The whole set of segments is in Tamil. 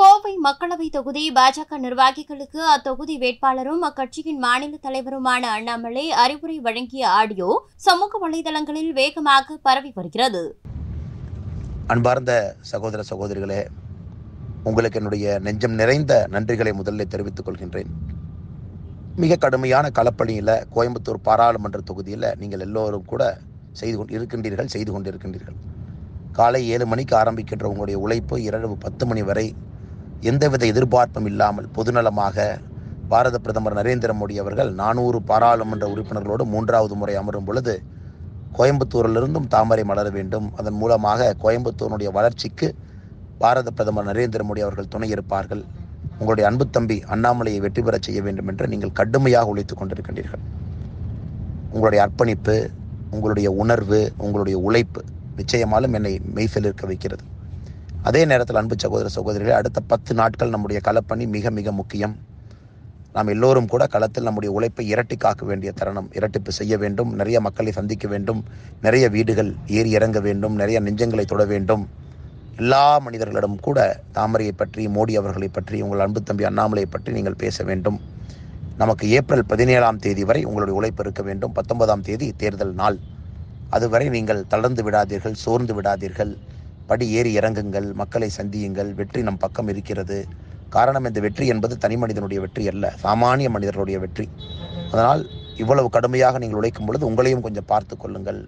கோவை மக்களவை தொகுதி பாஜக நிர்வாகிகளுக்கு அத்தொகுதி வேட்பாளரும் அக்கட்சியின் மாநில தலைவருமான அண்ணாமலை அறிவுரை வழங்கிய ஆடியோ சமூக வலைதளங்களில் வேகமாக பரவி வருகிறது. அன்பார்ந்த சகோதர சகோதரிகளே உங்களுக்கு என்னுடைய நெஞ்சம் நிறைந்த நன்றிகளை முதலில் தெரிவித்துக் கொள்கின்றேன். மிக கடுமையான களப்பணியில் கோயம்புத்தூர் பாராளுமன்ற தொகுதியில் நீங்கள் எல்லோரும் கூட செய்து கொண்டு இருக்கின்றீர்கள் செய்து கொண்டிருக்கின்றீர்கள். காலை ஏழு மணிக்கு ஆரம்பிக்கின்ற உங்களுடைய உழைப்பு இரவு பத்து மணி வரை எந்தவித எதிர்பார்ப்பும் இல்லாமல் பொதுநலமாக பாரத பிரதமர் நரேந்திர மோடி அவர்கள் நானூறு பாராளுமன்ற உறுப்பினர்களோடு மூன்றாவது முறை அமரும் பொழுது கோயம்புத்தூரிலிருந்தும் தாமரை மலர வேண்டும். அதன் மூலமாக கோயம்புத்தூருடைய வளர்ச்சிக்கு பாரத பிரதமர் நரேந்திர மோடி அவர்கள் துணை இருப்பார்கள். உங்களுடைய அன்பு தம்பி அண்ணாமலையை வெற்றி பெறச் செய்ய வேண்டும் என்று நீங்கள் கடுமையாக உழைத்துக் கொண்டிருக்கின்றீர்கள். உங்களுடைய அர்ப்பணிப்பு உங்களுடைய உணர்வு உங்களுடைய உழைப்பு நிச்சயமாலும் என்னை மெய்சிலிருக்க வைக்கிறது. அதே நேரத்தில் அன்பு சகோதர சகோதரிகளே அடுத்த பத்து நாட்கள் நம்முடைய களப்பணி மிக மிக முக்கியம். நாம் எல்லோரும் கூட களத்தில் நம்முடைய உழைப்பை இரட்டி காக்க வேண்டிய தருணம் இரட்டிப்பு செய்ய வேண்டும் நிறைய மக்களை சந்திக்க வேண்டும் நிறைய வீடுகள் ஏறி இறங்க வேண்டும் நிறைய நெஞ்சங்களை தொட வேண்டும். எல்லா மனிதர்களிடம் கூட தாமரையை பற்றி மோடி அவர்களை பற்றி உங்கள் அன்பு தம்பி அண்ணாமலை பற்றி நீங்கள் பேச வேண்டும். நமக்கு ஏப்ரல் பதினேழாம் தேதி வரை உங்களுடைய உழைப்பு இருக்க வேண்டும். பத்தொன்பதாம் தேதி தேர்தல் நாள். அதுவரை நீங்கள் தளர்ந்து விடாதீர்கள் சோர்ந்து விடாதீர்கள். படி ஏறி இறங்குங்கள் மக்களை சந்தியுங்கள் வெற்றி நம் பக்கம் இருக்கிறது. காரணம் இந்த வெற்றி என்பது தனி மனிதனுடைய வெற்றி அல்ல சாமானிய மனிதர்களுடைய வெற்றி. அதனால் இவ்வளவு கடுமையாக நீங்கள் உழைக்கும் பொழுது உங்களையும் கொஞ்சம் பார்த்து கொள்ளுங்கள்.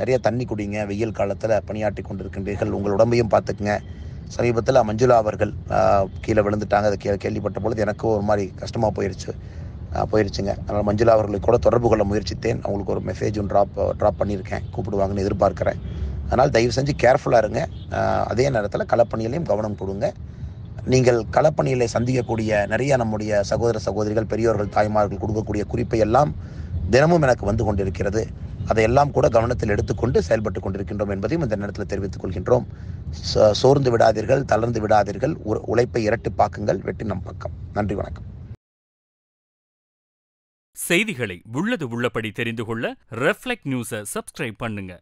நிறைய தண்ணி குடிங்க வெயில் காலத்தில் பணியாற்றி கொண்டிருக்கின்றீர்கள் உங்கள் உடம்பையும் பார்த்துக்குங்க. சமீபத்தில் மஞ்சுளா அவர்கள் கீழே விழுந்துட்டாங்க அதை கே கேள்விப்பட்ட பொழுது எனக்கும் ஒரு மாதிரி கஷ்டமாக போயிடுச்சு போயிருச்சுங்க. அதனால் மஞ்சுளா அவர்களை கூட தொடர்பு கொள்ள முயற்சித்தேன். அவங்களுக்கு ஒரு மெசேஜும் ட்ராப் ட்ராப் பண்ணியிருக்கேன். கூப்பிடுவாங்கன்னு எதிர்பார்க்குறேன். அதனால் தயவு செஞ்சு கேர்ஃபுல்லாக இருங்க. அதே நேரத்தில் களப்பணியிலையும் கவனம் கொடுங்க. நீங்கள் களப்பணியிலே சந்திக்கக்கூடிய நிறைய நம்முடைய சகோதர சகோதரிகள் பெரியோர்கள் தாய்மார்கள் கொடுக்கக்கூடிய குறிப்பை எல்லாம் தினமும் எனக்கு வந்து கொண்டிருக்கிறது. அதையெல்லாம் கூட கவனத்தில் எடுத்துக்கொண்டு செயல்பட்டு கொண்டிருக்கின்றோம் என்பதையும் இந்த நேரத்தில் தெரிவித்துக் கொள்கின்றோம். சோ- சோர்ந்து விடாதீர்கள் தளர்ந்து விடாதீர்கள். உ- உழைப்பை இரட்டிப்பாக்குங்கள் வெற்றி நம் பக்கம். நன்றி வணக்கம். செய்திகளை உள்ளது உள்ளபடி தெரிந்து கொள்ள ரெஃப்ளெக்ட் நியூஸை சப்ஸ்கிரைப் பண்ணுங்க.